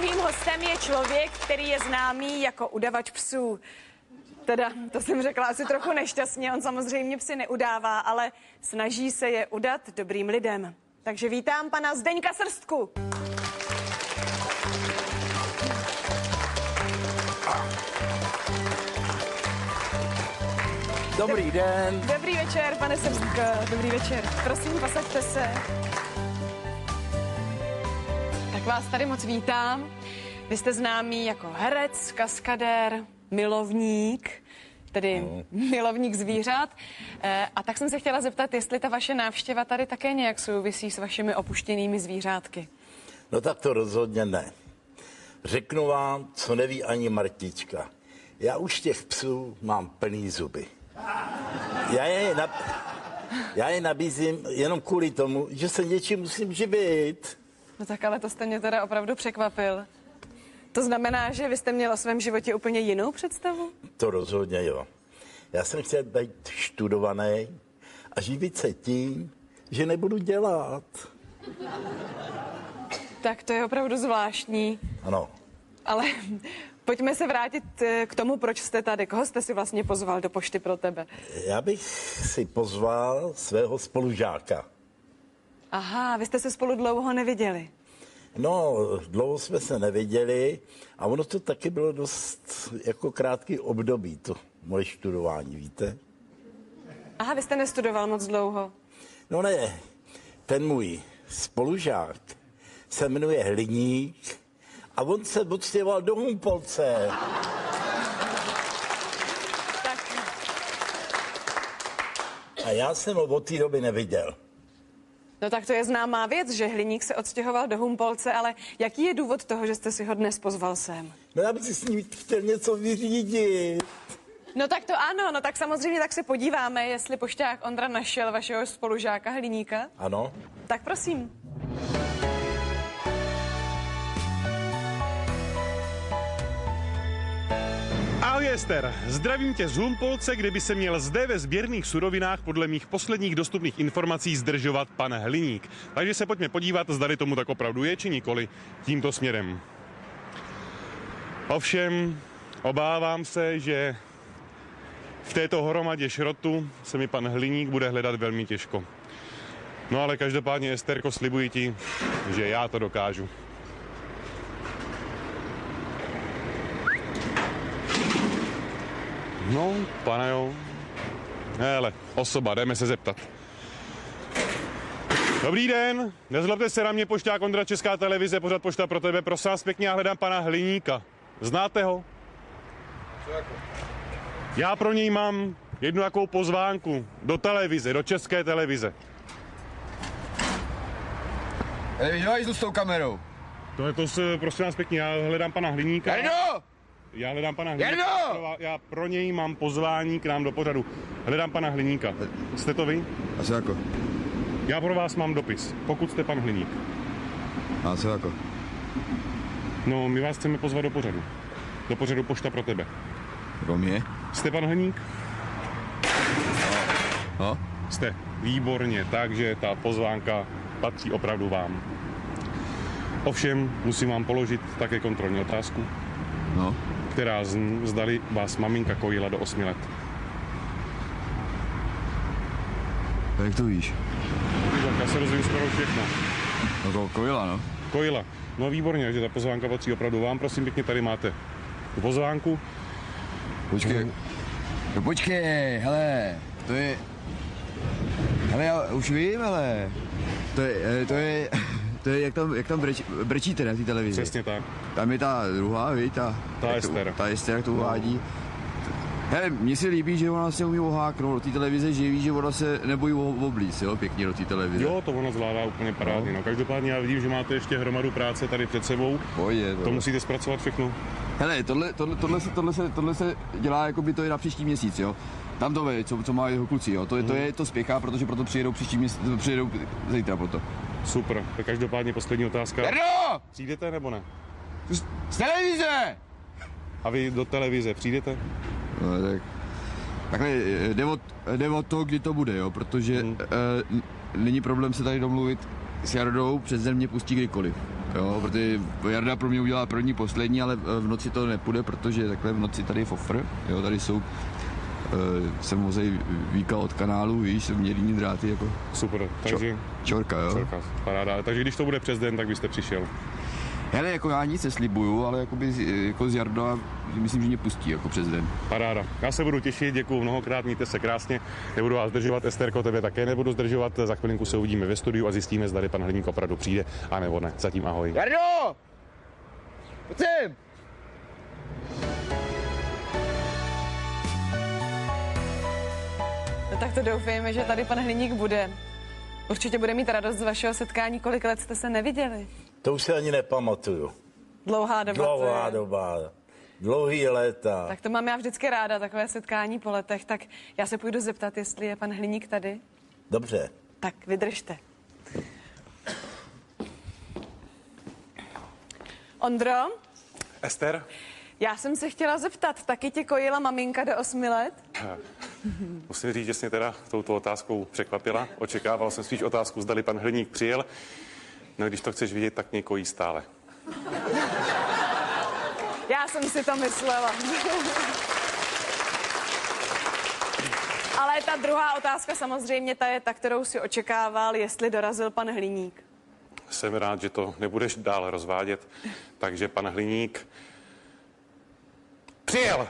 druhým hostem je člověk, který je známý jako udavač psů. Teda, to jsem řekla asi trochu nešťastně, on samozřejmě psy neudává, ale snaží se je udat dobrým lidem. Takže vítám pana Zdeňka Srstku. Dobrý den. Dobrý večer, pane Srstko, dobrý večer. Prosím, posaďte se. Vás tady moc vítám. Vy jste známý jako herec, kaskadér, milovník, tedy no. milovník zvířat. E, a tak jsem se chtěla zeptat, jestli ta vaše návštěva tady také nějak souvisí s vašimi opuštěnými zvířátky. No tak to rozhodně ne. Řeknu vám, co neví ani Martička. Já už těch psů mám plný zuby. Já je, nab... Já je nabízím jenom kvůli tomu, že se něčím musím živit. No tak ale to jste mě teda opravdu překvapil. To znamená, že vy jste měl o svém životě úplně jinou představu? To rozhodně jo. Já jsem chtěl být študovaný a živit se tím, že nebudu dělat. Tak to je opravdu zvláštní. Ano. Ale pojďme se vrátit eh, k tomu, proč jste tady. Koho jste si vlastně pozval do pošty pro tebe? Já bych si pozval svého spolužáka. Aha, vy jste se spolu dlouho neviděli. No, dlouho jsme se neviděli a ono to taky bylo dost jako krátký období, to moje studování, víte? Aha, vy jste nestudoval moc dlouho. No ne, ten můj spolužák se jmenuje Hliník a on se odstěhoval do Humpolce. Tak, A já jsem ho od té doby neviděl. No tak to je známá věc, že Hliník se odstěhoval do Humpolce, ale jaký je důvod toho, že jste si ho dnes pozval sem? No já bych si s ním chtěl něco vyřídit. No tak to ano, no tak samozřejmě tak se podíváme, jestli pošťák Ondra našel vašeho spolužáka Hliníka. Ano? Tak prosím. Ester, zdravím tě z Humpolce, kde by se měl zde ve sběrných surovinách podle mých posledních dostupných informací zdržovat pan Hliník. Takže se pojďme podívat, zdali tomu tak opravdu je, či nikoli tímto směrem. Ovšem, obávám se, že v této hromadě šrotu se mi pan Hliník bude hledat velmi těžko. No ale každopádně, Esterko, slibuji ti, že já to dokážu. No, pane jo. Hele, osoba, jdeme se zeptat. Dobrý den, nezlobte se na mě, pošťák Ondra Česká televize, pořád pošta pro tebe, prosím vás pěkně, já hledám pana Hliníka. Znáte ho? Já pro něj mám jednu jakou pozvánku do televize, do české televize. Hej, to s tou kamerou? To je to, prosím vás pěkně, já hledám pana Hliníka. Jardo! Já hledám pana Hliníka. Já pro něj mám pozvání k nám do pořadu. Hledám pana Hliníka. Jste to vy? A co jako? Já pro vás mám dopis, pokud jste pan Hliník. A co jako? No, my vás chceme pozvat do pořadu. Do pořadu Pošta pro tebe. Pro mě? Jste pan Hliník? No? Jste. Výborně, takže ta pozvánka patří opravdu vám. Ovšem, musím vám položit také kontrolní otázku, No? Která zdali vás maminka kojila do 8 let. A jak to víš? Já se dozvím skoro všechno. No to kojila, no. Kojila. No výborně, že ta pozvánka patří opravdu vám. Prosím pěkně, tady máte tu pozvánku. Počkej. No počkej, hele, to je... Hele, já už vím, hele. To je, eh, to je, to je, jak tam, jak tam breč, brečíte na té televizi. Přesně tak. Tam je ta druhá, víš, ta... Ta Ester. To, ta Ester, jak to uvádí. Hele, mně se líbí, že ona se umí oháknout do té televize, že ví, že ona se nebojí o- oblíz, jo, pěkně do té televize. Jo, to ona zvládá úplně parádně. No, každopádně já vidím, že máte ještě hromadu práce tady před sebou. Pojď, To musíte zpracovat všechno. Hele, tohle, tohle, tohle, se, tohle, se, tohle se dělá, jako by to je na příští měsíc, jo. Tam to ví, co, co má jeho kluci, jo. To, je, to, je, to spěchá, protože proto přijedou příští měsíc, přijedou zítra proto. Super. Tak každopádně poslední otázka. Jardo! Přijdete nebo ne? Z, z televize! A vy do televize přijdete? No, tak... Takhle, jde o, jde o to, kdy to bude, jo, protože Hmm. e, není problém se tady domluvit s Jardou, přes den mě pustí kdykoliv. Jo, protože Jarda pro mě udělá první, poslední, ale eh, v noci to nepůjde, protože takhle v noci tady je fofr, jo, tady jsou jsem vozej víka od kanálu, víš, měrný dráty, jako Super, takže... čorka, jo. Čorka, paráda. Takže když to bude přes den, tak byste přišel. Hele, jako já nic neslibuju, ale jakoby, z- jako z Jarda myslím, že mě pustí jako přes den. Paráda. Já se budu těšit, děkuji mnohokrát, mějte se krásně. Nebudu vás zdržovat, Esterko, tebe také nebudu zdržovat. Za chvilinku se uvidíme ve studiu a zjistíme, zda pan Hliník opravdu přijde, a nebo ne. Zatím ahoj. Jardo! Pojď sem! Tak to doufejme, že tady pan Hliník bude. Určitě bude mít radost z vašeho setkání. Kolik let jste se neviděli? To už se ani nepamatuju. Dlouhá doba. Dlouhá je. doba. Dlouhý léta. Tak to mám já vždycky ráda, takové setkání po letech. Tak já se půjdu zeptat, jestli je pan Hliník tady. Dobře. Tak vydržte. Ondro, Ester? já jsem se chtěla zeptat, taky tě kojila maminka do osmi let? Musím říct, že jsi mě teda touto otázkou překvapila. Očekával jsem spíš otázku, zdali pan Hliník přijel. No když to chceš vidět, tak mě kojí stále. Já jsem si to myslela. Ale ta druhá otázka samozřejmě, ta je ta, kterou si očekával, jestli dorazil pan Hliník. Jsem rád, že to nebudeš dál rozvádět. Takže pan Hliník přijel.